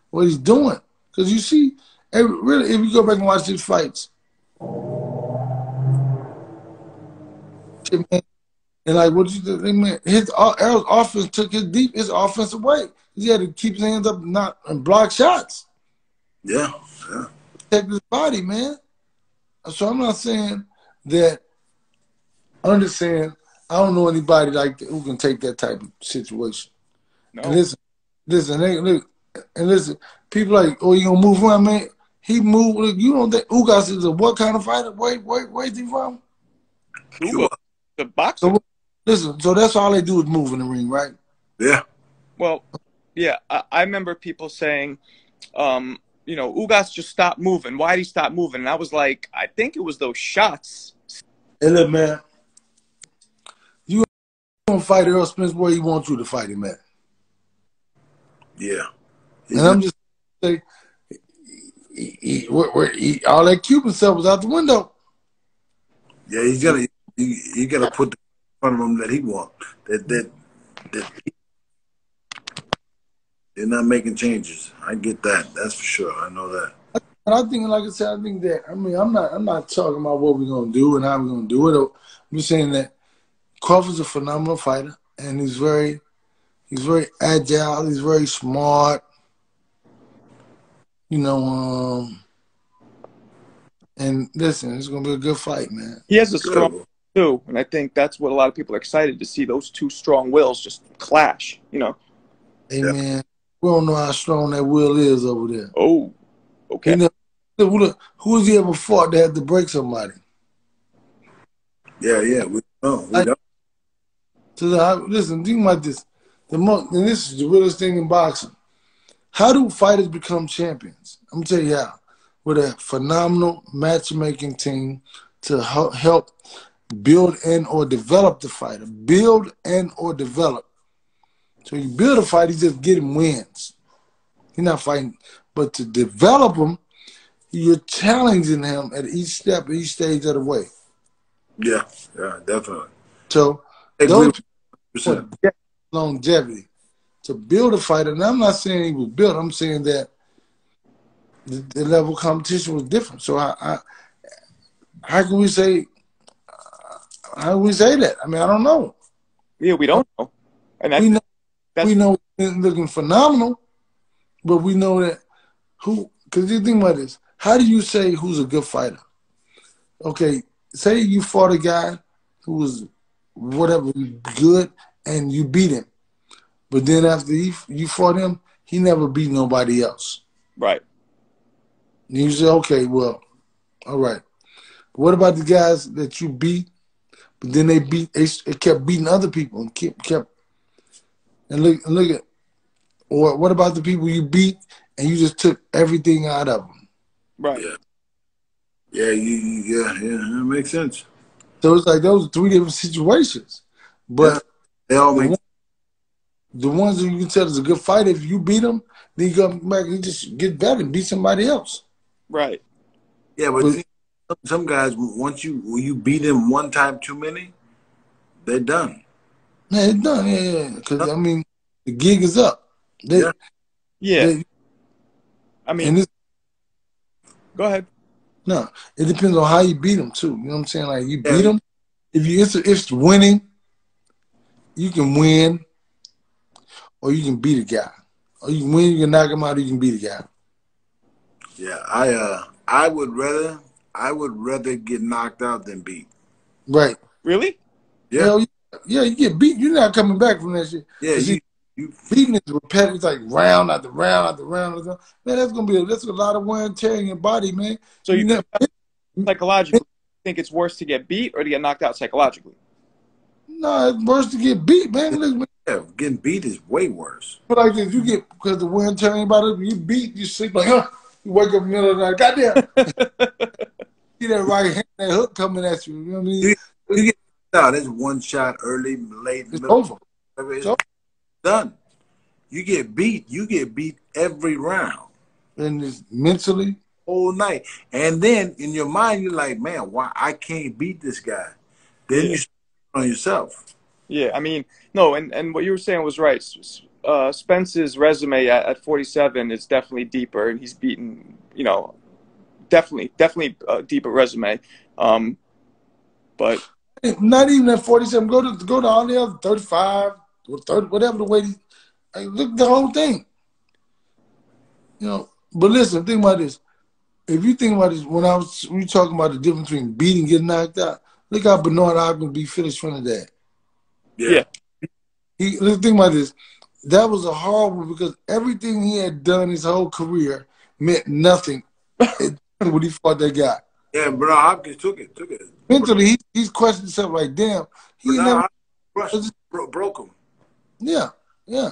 what he's doing. Because you see, every, really, if you go back and watch his fights, man, and like what you did, man, his uh, Errol's offense took his deep his offense away. He had to keep his hands up, and not and block shots, yeah, yeah. protect his body, man. So I'm not saying that. I Understand? I don't know anybody like who can take that type of situation. No. And listen, listen, they, look, and listen. People like, oh, you gonna move around, man? He moved. Look, you don't think Ugas is a what kind of fighter? Wait, wait, where's he from? Cuba, the boxer. So listen, so that's all they do is move in the ring, right? Yeah. Well, yeah, I, I remember people saying, um, you know, Ugas just stopped moving. Why'd he stop moving? And I was like, I think it was those shots. Hey, look, man, you gonna fight Errol Spence where he wants you to fight him at, Yeah. and I'm just saying, he, he, where, where he, all that Cuban stuff was out the window. yeah, he's gonna you, you gotta put the in front of him that he want. That that that they're not making changes. I get that. That's for sure. I know that. And I think, like I said, I think that I mean, I'm not, I'm not talking about what we're gonna do and how we're gonna do it. I'm just saying that Crawford's a phenomenal fighter, and he's very, he's very agile. He's very smart. You know, um, and listen, it's gonna be a good fight, man. He has a strong Incredible. too, and I think that's what a lot of people are excited to see those two strong wills just clash. You know, Hey, Yeah. man, we don't know how strong that will is over there. oh, okay, You know, who, who has he ever fought that had to break somebody? Yeah, yeah. We know. We I- know. So the, listen, think about this. The mo- and this is the realest thing in boxing. How do fighters become champions? I'm gonna tell you how. With a phenomenal matchmaking team to help, help build and or develop the fighter. Build and or develop. So you build a fight, you just get him wins. You're not fighting, but to develop him, you're challenging him at each step, each stage of the way. Yeah, yeah, definitely. So those longevity to build a fighter. And I'm not saying he was built. I'm saying that the, the level of competition was different. So I, I how can we say how can we say that? I mean, I don't know. yeah, we don't know, and We know that's we know looking phenomenal, but we know that who because you think about this. How do you say who's a good fighter? Okay, say you fought a guy who was whatever good and you beat him, but then after he, you fought him, he never beat nobody else. right. And you say, okay, well, all right. What about the guys that you beat, but then they beat, they, they kept beating other people and kept kept. And look, look at, or what about the people you beat and you just took everything out of them? Right. Yeah. Yeah, you, you yeah, yeah, that makes sense. So it's like those are three different situations. But They all the, one, the ones that you can tell is a good fight, if you beat them, then you come back and just get better and beat somebody else. Right. Yeah, but But- see, some, some guys once you when you beat them one time too many, they're done. Man, it's done. Yeah, yeah. Because, I mean, the gig is up. They, Yeah. Yeah. they- I mean, and this, go ahead. No, it depends on how you beat them too. You know what I'm saying? Like you Yeah. beat them. If you it's it's winning, you can win, or you can beat a guy. Or you can win, you can knock him out, or you can beat a guy. Yeah, I uh, I would rather, I would rather get knocked out than beat. Right? Really? Yeah, Hell yeah. Yeah, you get beat. You're not coming back from that shit. yeah. 'Cause You, you, beating is repetitive, it's like round after round after round. After, man, that's gonna be a, that's a lot of wear and tear in your body, man. So you never, psychologically think it's worse to get beat or to get knocked out psychologically? no, it's worse to get beat, man. Look, man, yeah, getting beat is way worse. But like if you get because the wind and tear in your body, you beat, you sleep like, huh? You wake up in the middle of the night, goddamn. See that right hand, that hook coming at you. You know what I mean? You, you get out. It's one shot, early, late, It's middle. over. It's over. done. You get beat. You get beat every round, And it's mentally, whole night, and then in your mind you're like, man, why I can't beat this guy? Then Yeah. you on yourself. Yeah, I mean, no, and, and what you were saying was right. Uh, Spence's resume at, at 47 is definitely deeper, and he's beaten, you know, definitely, definitely a deeper resume. Um, but not even at 47, go to go to all the other 35 or 30, whatever the weight. he- Like, look the whole thing. You know, but listen, think about this. If you think about this, when I was we talking about the difference between beating and getting knocked out, look how Bernard Ogden beat Felix Trinidad. Yeah. He look think about this. That was a horrible because everything he had done his whole career meant nothing when he fought that guy. Yeah, Bernard Hopkins took it. Took it. Mentally, he, he's questioning himself like, damn, he Bernard never Hopkins crushed, bro- broke him. Yeah, yeah.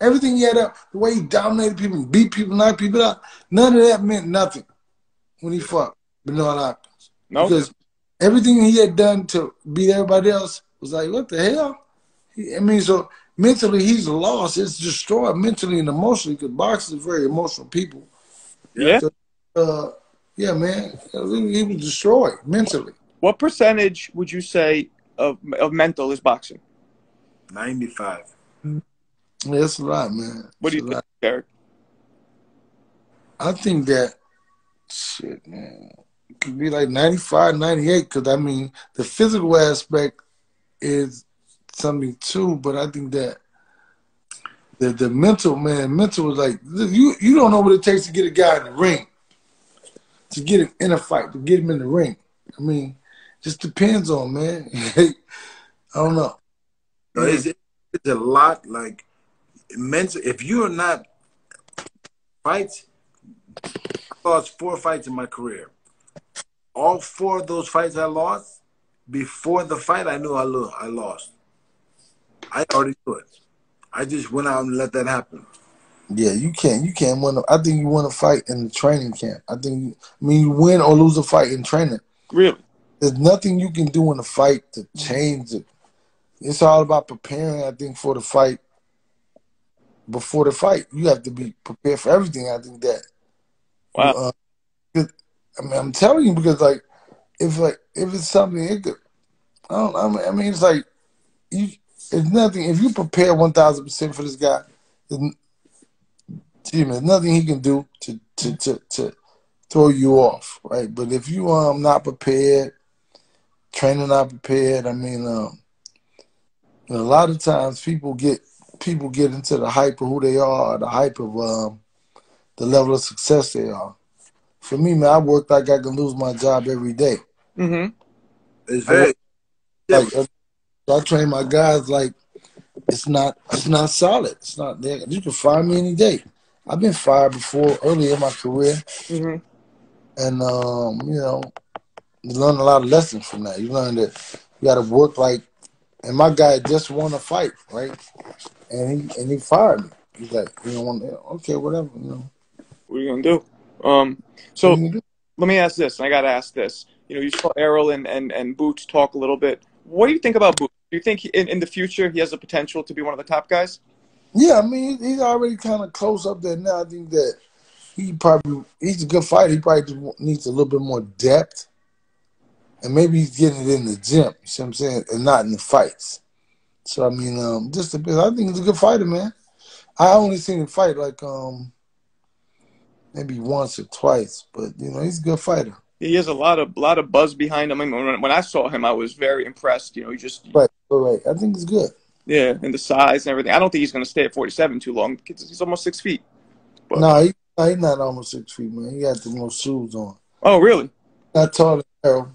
Everything he had up, the way he dominated people, beat people, knocked people out, none of that meant nothing when he fought Bernard Hopkins. no, Because everything he had done to beat everybody else was like, what the hell? He- I mean, so mentally he's lost. It's destroyed mentally and emotionally because boxers are very emotional people. yeah. Uh, yeah, man, he was destroyed mentally. What percentage would you say of of mental is boxing? Ninety-five. Yeah, that's a lot, man. What do you a think, lot. Derrick? I think that shit, man, it could be like 95, 98, because I mean, the physical aspect is something too, but I think that the the mental, man, mental is like, you, you don't know what it takes to get a guy in the ring, to get him in a fight, to get him in the ring. I mean, just depends on, man. I don't know. No, it's, it's a lot. Like immense. If you are not fights, I lost four fights in my career. All four of those fights I lost before the fight, I knew I lo- I lost. I already knew it. I just went out and let that happen. Yeah, you can't. You can't win. A, I think you win a fight in the training camp. I think. You, I mean, you win or lose a fight in training. Really? There's nothing you can do in a fight to change it. It's all about preparing. I think for the fight. Before the fight, you have to be prepared for everything. I think that. Wow. Uh, I mean, I'm telling you because like, if like if it's something, it could. I don't. I mean, I mean it's like you. It's nothing. If you prepare one thousand percent for this guy, then Gee, man, nothing he can do to, to, to, to throw you off, right? But if you um not prepared, training not prepared, I mean, um, a lot of times people get people get into the hype of who they are, the hype of um the level of success they are. For me, man, I work like I can lose my job every day. Mm-hmm. It's very Like uh, I train my guys like it's not it's not solid. It's not there. You can fire me any day. I've been fired before early in my career. Mm-hmm. and um, you know, you learn a lot of lessons from that. You learn that you got to work like, and my guy just won a fight, right? And he and he fired me. He's like, you don't want, okay, whatever, you know. What are you gonna do? Um, so do? let me ask this, and I gotta ask this. You know, you saw Errol and, and, and Boots talk a little bit. What do you think about Boots? Do you think he, in, in the future he has the potential to be one of the top guys? Yeah, I mean, he's already kind of close up there now. I think that he probably he's a good fighter. He probably just needs a little bit more depth, and maybe he's getting it in the gym. You see what I'm saying, and not in the fights. So I mean, um, just a bit. I think he's a good fighter, man. I only seen him fight like um maybe once or twice, but you know he's a good fighter. He has a lot of lot of buzz behind him. I mean, when, when I saw him, I was very impressed. You know, he just Right, right. I think he's good. Yeah, and the size and everything. I don't think he's going to stay at 47 too long. He's he's almost six feet. But- No, he, he's not almost six feet, man. He got the most shoes on. Oh, really? Not taller than Errol.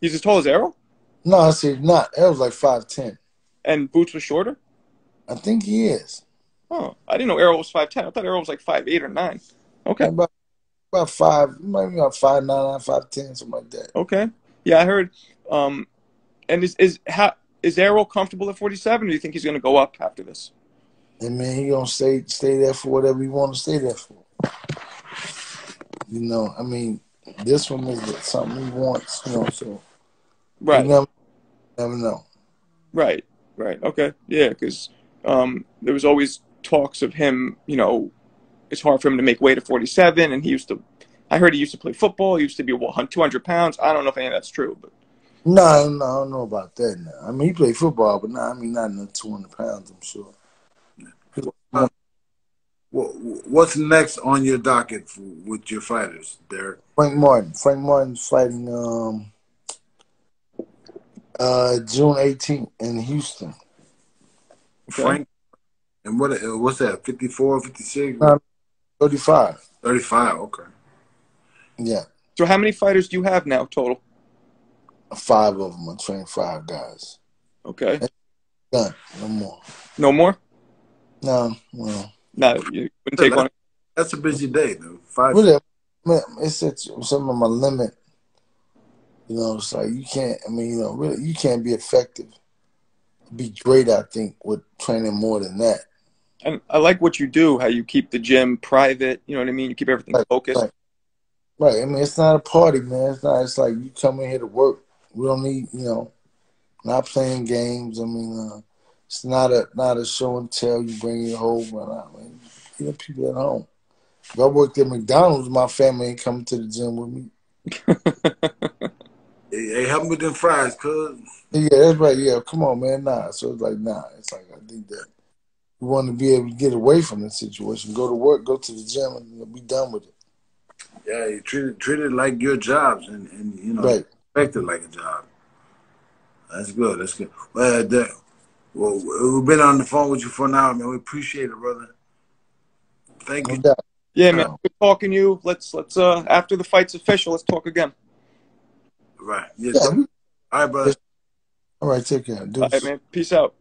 He's as tall as Errol, No, I said not. Errol's like five ten. and Boots was shorter. I think he is. Oh, I didn't know Errol was 5'10. I thought Errol was like five eight or nine. Okay, About about five, maybe about five nine, nine, five ten, something like that. okay. Yeah, I heard. Um, and is is how is Errol comfortable at 47, or do you think he's going to go up after this? And man, he gonna stay stay there for whatever he want to stay there for. You know, I mean, this one is something he wants. You know, so Right. you never, never know. Right, right, okay, yeah, because um, there was always talks of him. You know, it's hard for him to make weight at 47, and he used to. I heard he used to play football. He used to be what 200 pounds. I don't know if any of that's true, but No, no, I don't know about that. Now, I mean, he played football, but nah, I mean, not in the two hundred pounds. I'm sure. What, what's next on your docket for, with your fighters, Derrick? Frank Martin. Frank Martin's fighting um uh June 18th in Houston. Okay. Frank, and what? uh, What's that? 54, 56, No. 35. 35. Okay. Yeah, so how many fighters do you have now total? Five of them. I trained five guys. Okay, Done. No more. no more. No, well, No, you wouldn't take one. That's a busy day, though. Five. really, man, it's at some of my limit. You know, it's like you can't. I mean, you know, really, you can't be effective. Be great, I think, with training more than that. And I like what you do. How you keep the gym private. You know what I mean. You keep everything Right, focused. right. Right. I mean, it's not a party, man. It's not. It's like you come in here to work. We don't need, you know, not playing games. I mean, uh, it's not a not a show and tell. You bring your whole run. I mean, you know, people at home. If I worked at McDonald's, my family ain't coming to the gym with me. Hey, hey, help me with them fries, cuz. Yeah, that's right. Yeah, come on, man. Nah. So it's like, nah. It's like I think that we want to be able to get away from the situation. Go to work, go to the gym, and be done with it. Yeah, you treat it, treat it like your jobs and, and you know, Right. Respect like a job. That's good. That's good. Well, Derrick, well, we've been on the phone with you for an hour, man. We appreciate it, brother. Thank you. Yeah, man. Good talking to you. Let's let's uh after the fight's official, let's talk again. Right. Yes. Yeah. All right, brother. All right, take care. All Deuce. right, man. Peace out.